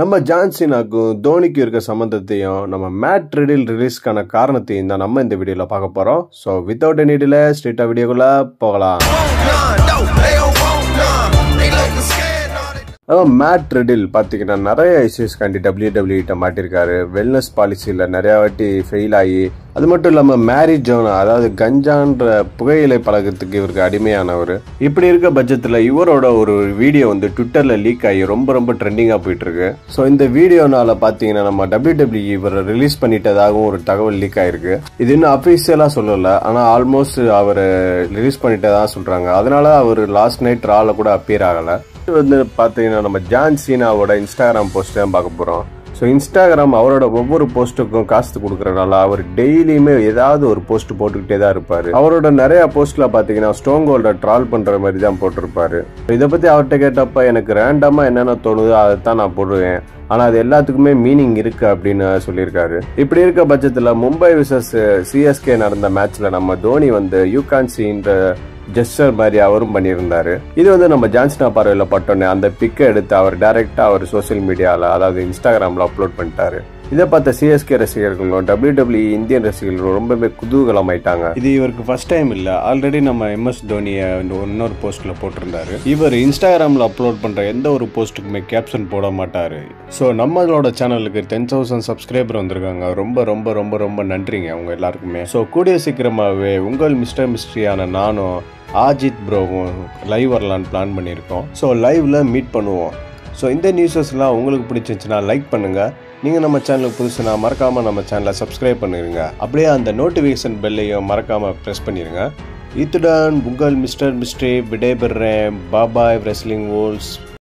நம்ம ஜான்சினாக்கும் தோனிக்கும் இருக்க சம்மந்தத்தையும் நம்ம மேட் ரெடில் ரிலீஸ்க்கான காரணத்தையும் தான் நம்ம இந்த வீடியோவில் பார்க்க போகிறோம் ஸோ வித்தவுட் எனி டிலே ஸ்ட்ரீட்டாக வீடியோக்குள்ளே போகலாம். அதான் மேட் ரெடில் பார்த்தீங்கன்னா நிறைய இஷ்யூஸ் கண்டி டபிள்யூ டபிள்யூட்ட மாட்டிருக்காரு. வெல்னஸ் பாலிசியில் நிறையா வாட்டி ஃபெயில் ஆகி அது மட்டும் இல்லாமல் மேரி ஜோனா அதாவது கஞ்சான்ற புகையிலை பழக்கத்துக்கு இவருக்கு அடிமையானவர். இப்படி இருக்க பட்சத்தில் இவரோட ஒரு வீடியோ வந்து ட்விட்டரில் லீக் ஆகி ரொம்ப ரொம்ப ட்ரெண்டிங்காக போயிட்டுருக்கு. ஸோ இந்த வீடியோனால பார்த்தீங்கன்னா நம்ம டபிள்யூ டபிள்யூ இவரை ரிலீஸ் பண்ணிட்டதாகவும் ஒரு தகவல் லீக் ஆயிருக்கு. இது இன்னும் அஃபீஷியலாக சொல்லலை. ஆனால் ஆல்மோஸ்ட் அவர் ரிலீஸ் பண்ணிட்டதாக சொல்கிறாங்க அதனால அவர் லாஸ்ட் நைட் ராவில் கூட அப்பியர் ஆகலை. வந்து பார்த்தீங்கன்னா நம்ம ஜான் சீனாவோட இன்ஸ்டாகிராம் போஸ்ட் தான் பார்க்க போகிறோம் ஸோ இன்ஸ்டாகிராம் அவரோட ஒவ்வொரு போஸ்ட்டுக்கும் காசு கொடுக்குறனால அவர் டெய்லியுமே ஏதாவது ஒரு போஸ்ட் போட்டுக்கிட்டே தான் இருப்பார். அவரோட நிறைய போஸ்ட்ல பார்த்தீங்கன்னா ஸ்டோன் கோல்ட ட்ரால் பண்ணுற மாதிரி தான் போட்டிருப்பாரு. இதை பற்றி அவர்கிட்ட கேட்டப்ப எனக்கு ரேண்டமாக என்னென்ன தோணுதோ அதை தான் நான் போடுவேன். ஆனால் அது எல்லாத்துக்குமே மீனிங் இருக்கு அப்படின்னு சொல்லியிருக்காரு. இப்படி இருக்க பட்சத்தில் மும்பை விசஸ் சிஎஸ்கே நடந்த மேட்ச்ல நம்ம தோனி வந்து யூகான் சீன்ற ஜெஸ்டர் மாதிரி அவரும் பண்ணியிருந்தார். இது வந்து நம்ம ஜான்ஸ்னா பார்வையில் பட்டோன்னே அந்த பிக்கை எடுத்து அவர் டைரெக்டாக அவர் சோஷியல் மீடியாவில் அதாவது இன்ஸ்டாகிராமில் அப்லோட் பண்ணிட்டாரு. இதை பார்த்த சிஎஸ்கே ரசிகர்களும் டபிள்யூ டபிள்யூ இந்தியன் ரசிகர்களும் ரொம்பவே குதூகலம் ஆயிட்டாங்க இது இவருக்கு ஃபர்ஸ்ட் டைம் இல்ல. ஆல்ரெடி நம்ம எம்எஸ் தோனியை இன்னொரு போஸ்ட்ல போட்டிருந்தாரு. இவர் இன்ஸ்டாகிராம்ல அப்லோட் பண்ற எந்த ஒரு போஸ்ட்டுக்குமே கேப்ஷன் போட மாட்டாரு. ஸோ நம்மளோட சேனலுக்கு டென் தௌசண்ட் சப்ஸ்கிரைபர் வந்திருக்காங்க. ரொம்ப ரொம்ப ரொம்ப ரொம்ப நன்றிங்க அவங்க எல்லாருக்குமே. ஸோ கூடிய சீக்கிரமாகவே உங்கள் மிஸ்டர் மிஸ்ட்ரியான நானும் ஆஜித் ப்ரோவும் லைவ் வரலான்னு பிளான் பண்ணியிருக்கோம். ஸோ லைவ்ல மீட் பண்ணுவோம். ஸோ இந்த நியூஸஸ்லாம் உங்களுக்கு பிடிச்சிருந்துச்சுன்னா லைக் பண்ணுங்கள் நீங்கள் நம்ம சேனலுக்கு புதுசுனா மறக்காமல் நம்ம சேனலை சப்ஸ்கிரைப் பண்ணிடுங்க அப்படியே அந்த நோட்டிஃபிகேஷன் பெல்லையும் மறக்காமல் ப்ரெஸ் பண்ணிடுங்க இத்துடன் உங்கள் mister mystery விடைபெறுறேன். Bye bye wrestling walls